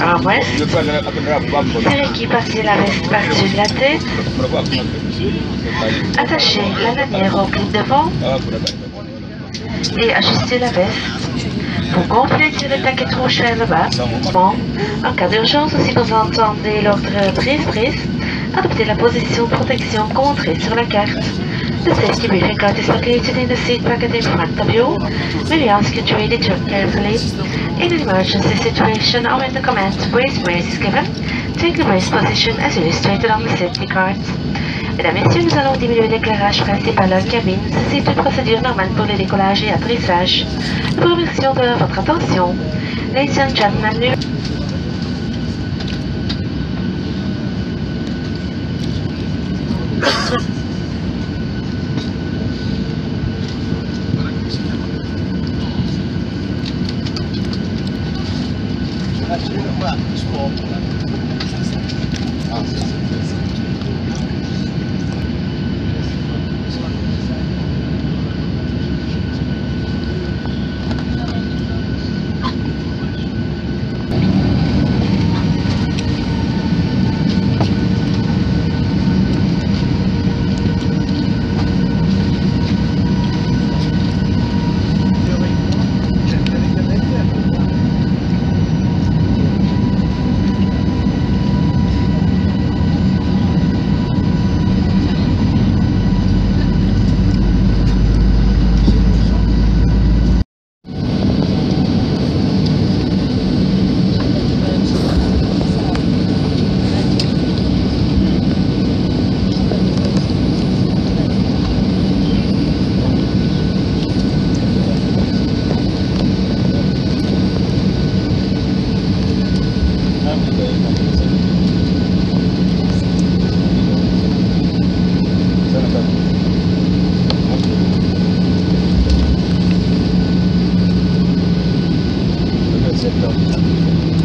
Armrest. Serrez qui passez la veste par-dessus la tête. Attachez la lanière au clip devant et ajustez la veste. Pour tirez le taquet rouge vers le bas. Bon. En cas d'urgence, si vous entendez l'ordre prise prise, adoptez la position protection montrée sur la carte. The safety briefing card is located in the seat pocket in front of you. We ask you to read it carefully. In an emergency situation or when the command brace brace is given, take the brace position as illustrated on the safety card. Mesdames, Messieurs, nous allons diminuer l'éclairage principal en cabine. Ceci est une procédure normale pour le décollage et atterrissage. Nous vous remercions de votre attention. Ladies and gentlemen, exit daw.